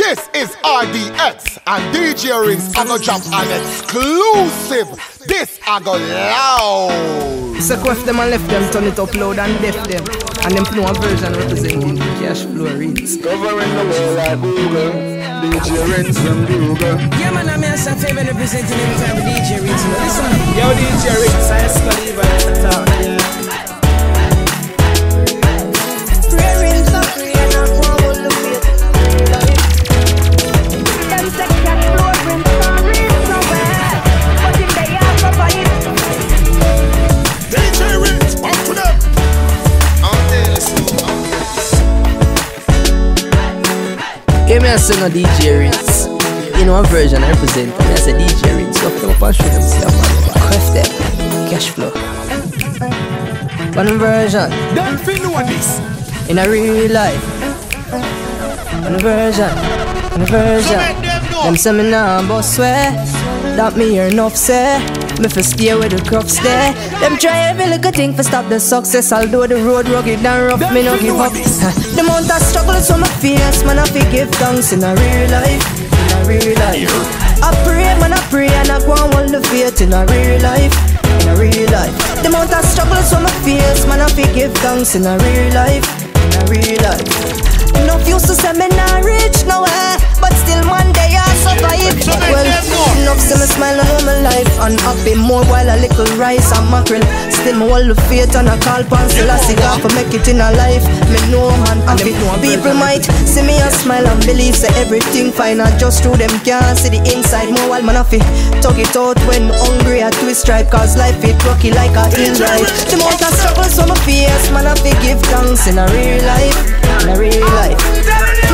This is RDX and DJ Rinse I go drop an exclusive. This I go loud. So quest them and left them, turn it up loud and deaf them. And them know a version representing the cash flow reads. Covering the world like Google. DJ Rinse and Google. Yeah man, I'm here some favorite representing anytime with DJ Rinse. Listen. Yo DJ Rinse, I Exco Levi. Hear me I say no DJ. You know a version I represent. Me I say DJ Rinse. Look them up and show them see a man. Quest them. Cash flow. One version. Them fi know this. In a real life. One version. One version. them say me nah boss swear. That me enough say. Me fi stay with the crops there. Them try every little thing for stop the success. Although the road rugged and rough, me no give up. the amount of struggle is on my face, man. I fi give thanks in a real life. In a real life. I pray, man. I pray and I go and hold the faith in a real life. In a real life. The amount of struggle is on my face, man. I fi give thanks in a real life. In a real life. Enough used to say me not rich nowhere, but still one day I survive. So Well, enough say me smile on my life and happy more while a little rice and mackerel. Still me hold the faith and I call pan still I see God for make it in a life. Me know man happy. People might see me and smile and believe say everything fine I just through them can't see the inside. More while man happy. Talk it out when hungry I twist stripe cause life it rocky like a hill ride. The amount of struggles on my face man happy give thanks in a real life. In a real life.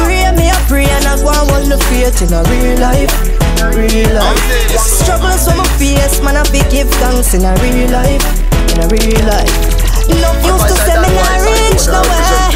Pray me a pray and I go and hold the faith in a real life. Real life. Struggles on my face, man, I fi give thanks in a real life. In a real life. Love used to say me not rich nowhere,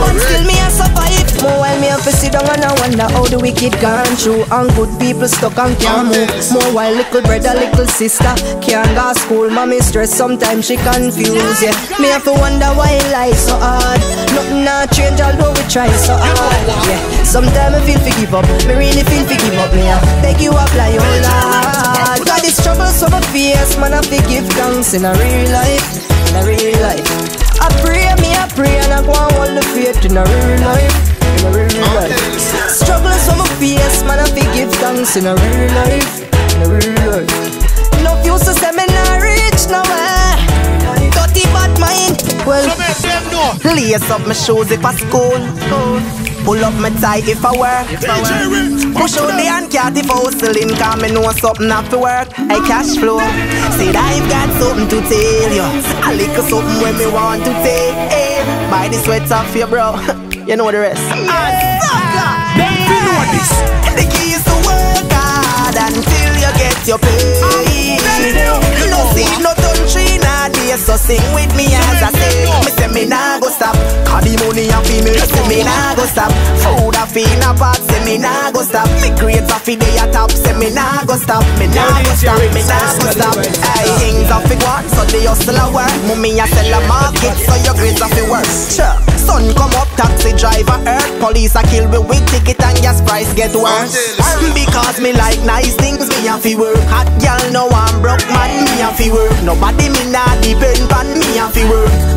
but still me a survive. More while me have to sit down and I wonder how the wicked gone through, and good people stuck and can't move. More while little brother, little sister can't go school. Mommy stress, sometimes she confused. Yeah, me have to wonder why life so hard. Nothing not change although we try so hard. Yeah, sometimes I feel to give up. Me really feel to give up. Me I beg you apply your Lord. God is trouble so face, man I fi give thanks in a real life. In a real life. I pray me I pray and I go and hold the faith in a real life. In a real life. Struggles for my face, man I give thanks in a real life. In a real life. Enough used to say me not rich nowhere. Dirty bad mind. Well. So make them know. Lace up my shoes if I school. Pull up my tie if I work. Push out the hand cat if I hustling Cause me know something have to work I cash flow Said I've got something to tell you A little something when me want to take Buy the sweats off your bro. You know the rest. And ah, sucker. Them fi know this. The key is to work hard Until you get your pay. You No seed, no country, nah day So sing with me as I say. Me say me nah go stop. Cause the money a fi me Me Say me nah go stop. Food in a pot Say me nah go stop. Me grades a fi day a top Say me nah go stop. Me nah go stop Me nah go stop. Hey, things a fi go on So the hustle a work. Mummy a sell a market So your grades a fi work. Sure. Sun come up, taxi driver hurt. Police a kill me with ticket and gas price get worse. Because me like nice things, me a fi work. Hot girl, no I'm broke man, me a fi work. Nobody me nah depend on me a fi work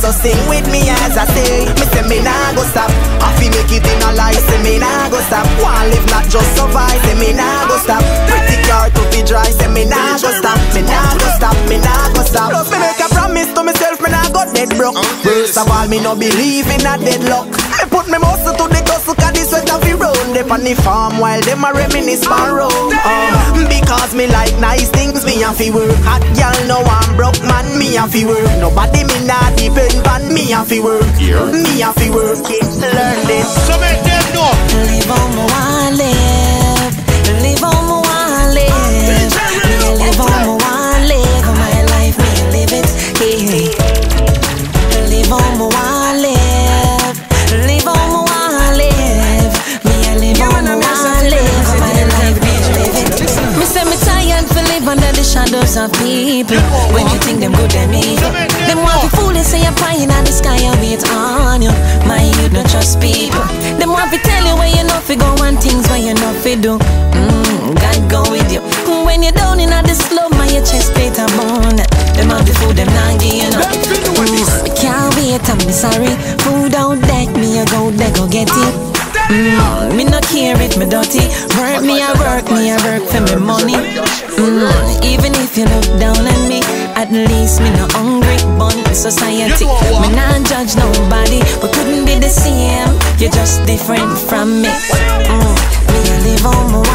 So sing with me as I say Me say me nah go stop. I fi make it in a life Say me nah go stop. Want live not just survive Say me nah go stop. Pretty car to be dry Say me nah go stop. Me nah go stop Me nah go stop. Plus me make a promise to myself Me nah go dead broke. First of all me no believe in a deadlock. Me put me muscle to the tussle Cause this sweat of the road They on the farm While them a reminisce for road uh, Because me like nice things Me a fi work Hot girl no I'm broke man Me a fi work Nobody me nah depend on Me a fi work Me a fi work it Learn this So make them know. Live on my one live. Live on my one live. Live on my the shadows of people. When you think them good, them evil. Them want to fool and say you're pie in the sky and wait on you. My you don't trust people. Them want to tell you where you know fi go and things where you know fi do. Mm, God go with you. When you're down in the slum, my your chest plate a bone. Them have the food, them not give you know. Mm, can't wait, I'm sorry. Food out deck, me a go there go get it. Mm, me no care if me dirty. Work me, I work me, I work for me money. Mm, even if you look down on me, at least me no hungry bun society. Me not judge nobody, we couldn't be the same. You're just different from me. Mm, me I live on my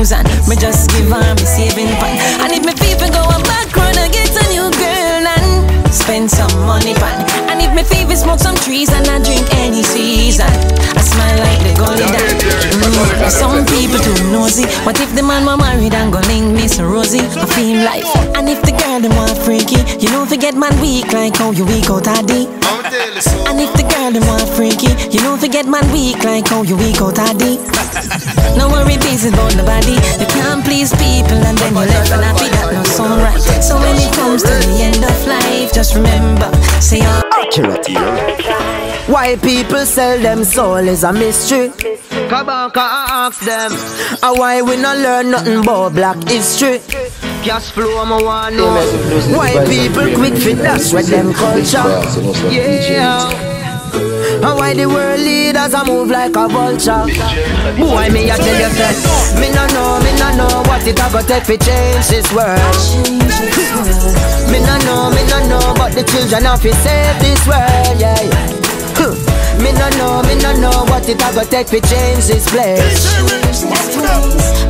new shoes and me just give her me saving pan. And if me people go a back road and get a new girl and spend some money pan. And if me fever smoke some trees and some people too nosy. What if the man want married and go link me so rosy? I feel life. And if the girl them want freaky, you know forget man weak like how you weak out of the. And if the girl them want freaky, you know forget man weak like how you weak out of the. No worry busy about nobody. You can't please people and then you left unhappy. That no sound right. So when it comes to the end of life, just remember, say uh, I'm Why people sell them soul is a mystery. Kabaka ask them, ah, why we not learn nothing about black history? Cash flow, I'm a want know. Why people quick fit dash with them culture? Yeah. And why the world leaders a move like a vulture? Boy, me I tell you that Me no know, me no know what it a go take to change this world. Me no know, me no know, but the children have to save this world, yeah. It a go take to change this place.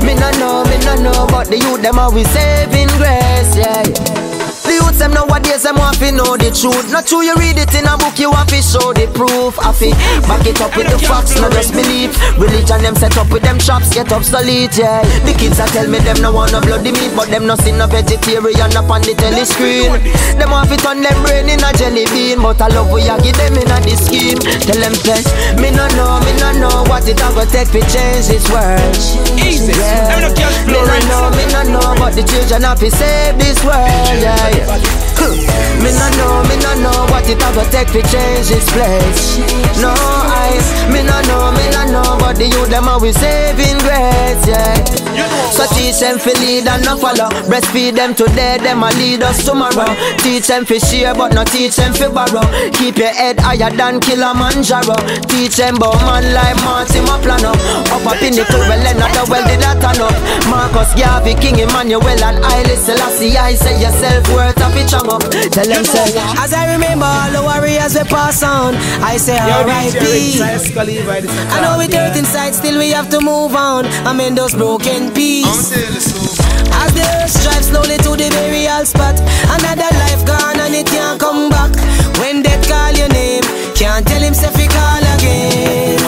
Me no know, me no know, but the youth them we saving grace, yeah. The youths them nowadays them want to know the truth. Not true, you read it in a book, you have to show the proof. I fi back it up with the facts, not just belief. Religion them set up with them shops, get obsolete, yeah. The kids a tell me them no want no bloody meat, but them no see no vegetarian up on the telly screen. Them want to turn them brain in a jelly bean, but I love we a give them in a the scheme. Tell them say, me no know, me no know what it a go take to change this world. Easy. Yeah. I'm not cash Me no know, me no know, but the children have to save this world, yeah. Yeah. Me no know, me no know what it a go take to change this place. No, I, me no know, me no know, but the youth them we saving grace, yeah. So teach them to lead and not follow. Breastfeed them today, them a lead us tomorrow. Teach them to share, but not teach them to borrow. Keep your head higher than Kilimanjaro. Teach them about man like Martin Maplano. Up a pinnacle, well, another well did that turn up. Marcus Garvey, King Emmanuel, and Haile Selassie. I say yourself worth it strong up. Tell them say, As I remember all the warriors we pass on, I say R.I.P. I Excalibur, this is I know we dirt inside, still we have to move on. I'm in those broken pieces. As the earth drives slowly to the burial spot, another life gone and it can't come back. When death call your name, can't tell him if he call again.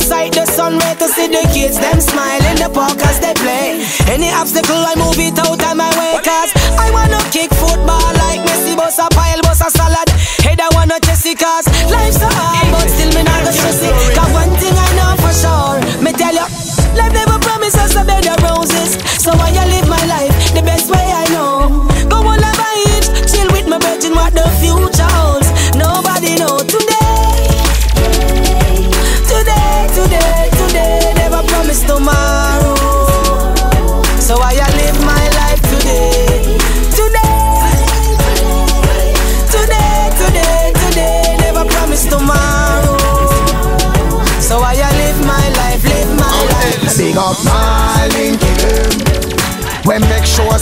Sight the sun ray to see the kids them smile in the park as they play. Any obstacle I move it out of my way cause I wanna kick football like Messi, boss a pile, boss a salad. Head I wanna chase it cause life's so hard, but still me not go stress it. Cause one thing I know for sure, me tell you, life never promises a bed of roses. So I live my life the best way I know. Go on a vibes, chill with my virgin, what the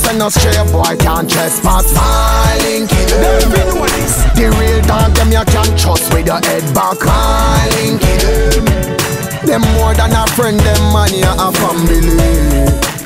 send us stray boy can't trespass my linky them. The real dog them you can't trust with your head back my linky them. Them more than a friend, them money a family.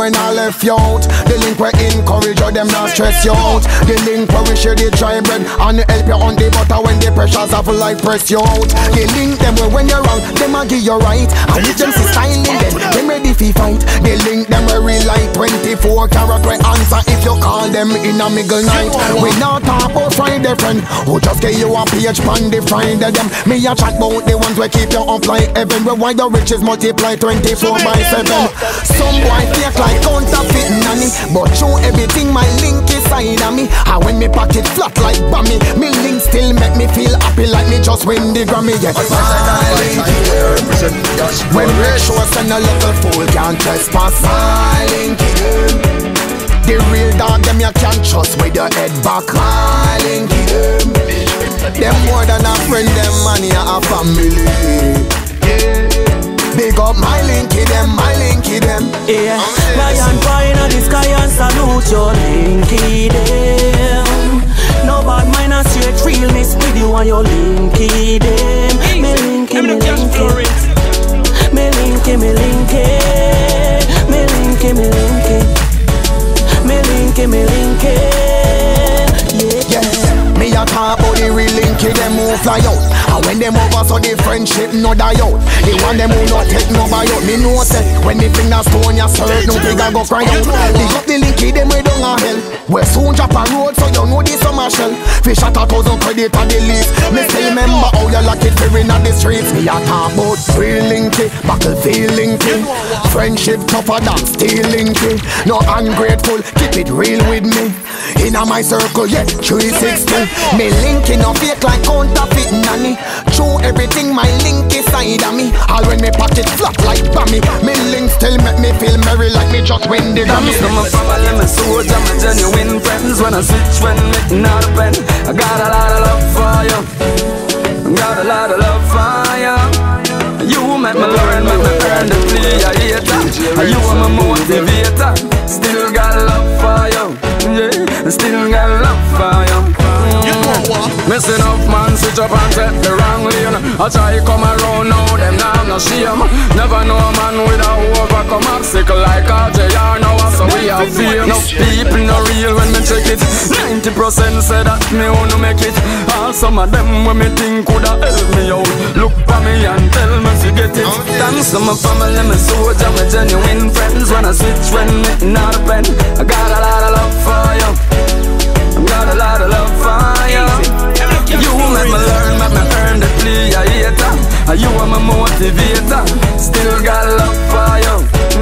When I left you out. The link where encourage you, them not stress you out. The link where we share the dry bread and help you on the butter when the pressures of life press you out. The link them where when you're wrong, them a give you right. And if them see styling them, them ready fi fight. The link them where real light 24 carat where answer if you call them in a middle night. We not talk about Friday friend who just get you a page pan the Friday them. Me a chat about the ones where keep you up like heaven Where why your riches multiply 24 by 7 Some boy fake like counterfeit nanny But show everything my link is inside of me And when me pocket flat like bammy Me link still make me feel happy like me just win the Grammy yeah. My When sure send a little fool can't trespass My link the real dog, them you can't trust with your head back. My link them. Them more than a friend, them money a family. Yeah. Big up my linky them, my linky them. Yeah, lion fire in the sky and salute your linky them. No bad mind and straight realness with you and your linky them. Me linky, me linky. Me linky, me linky. Me linky, me linky. Me linky, me linky. Yeah, yeah. Me a talk about the real linky, them who fly out. And when them over, so the friendship no die out. The one them who no when me finger stone ya serve, no bigger go cry out. Big up the linky, them way down a hell. We soon drop a road, so you know this summer shell. Fish at a thousand credit at the least. Me still remember you it fearing at the streets. Me a talk about real linky, buckle feel linky. Friendship tougher than steel linky. No ungrateful, keep it real with me. In a my circle, yeah, 360. Me linking no fake like counterfeit nanny. Through everything, my link inside of me. All when me pocket flat like bammy. Me link still make me feel merry like me just win the Grammy. I'm my family, my soldier, my genuine friends. When I switch, when it not a pen, I got a lot of love for you. Got a lot of love for you. Make me learn, make me earn the plea. You are my motivator. Still got love for you. Yeah, still got love for you. Missing up man, switch up and set the wrong lane. I try come around now, them now no shame. Never know a man without overcome obstacle like RJR now So we have fame No people no real when me check it. 90% say that me wanna make it. All some of them when me think coulda help me out. Look for me and tell me to get it. Thanks to my family, my soldier, my genuine friends. When I switch, when it not a pen I got a lot of love for you. I Got a lot of love for You hater You are my motivator Still got love for you.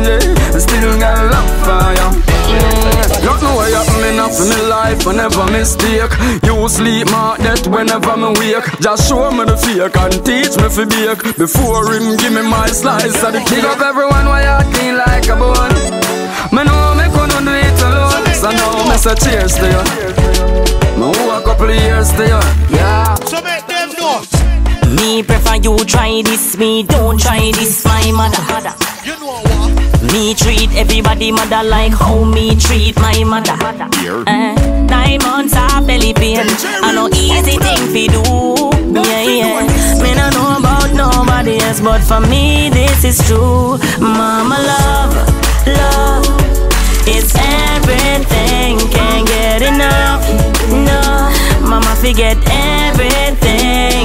Yeah, still got love for you. Mm. Don't know what happening up in my life, I never mistake. You sleep my death whenever me wake. Just show me the fake and teach me fi bake. Before him give me my slice of the cake. Big up everyone why you clean like a bone. Me know me couldn't do it alone. So now me say cheers to you. Me owe a couple of years to you Yeah So. Me prefer you try this, me don't try this, my mother. You know what? Me treat everybody mother like how me treat my mother. Eh, nine months of belly pain, I no easy thing fi do. Yeah, yeah. Me no know about nobody else, but for me this is true. Mama love, love, it's everything. Can't get enough, no. Mama forget everything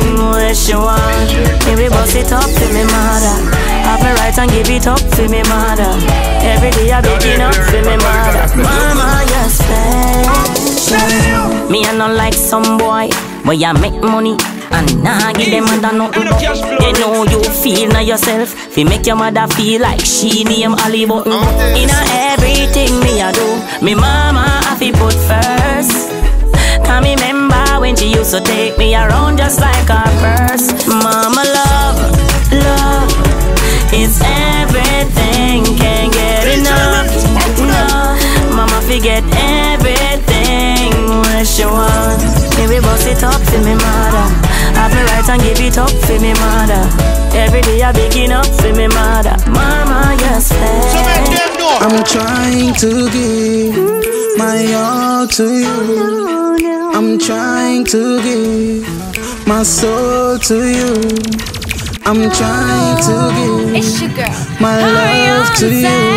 what she want. Maybe bust it up to me mother. Have me right and give it up to me mother. Every day I begging up to me mother. Mama, you're special. Me I not like some boy, but you make money. And nah give them mother nothing They know you feel na yourself Fi make your mother feel like she name Ali Button Inna everything me I do Me mama I fi put first Can me remember when she used to take me around just like a up for me mother. Have me right and give it up for me mother. Every day I begin up for me mother. Mama, yes, eh. So make them know. I'm trying to give my all to you. I'm trying to give my soul to you. I'm trying to give It's my love to you.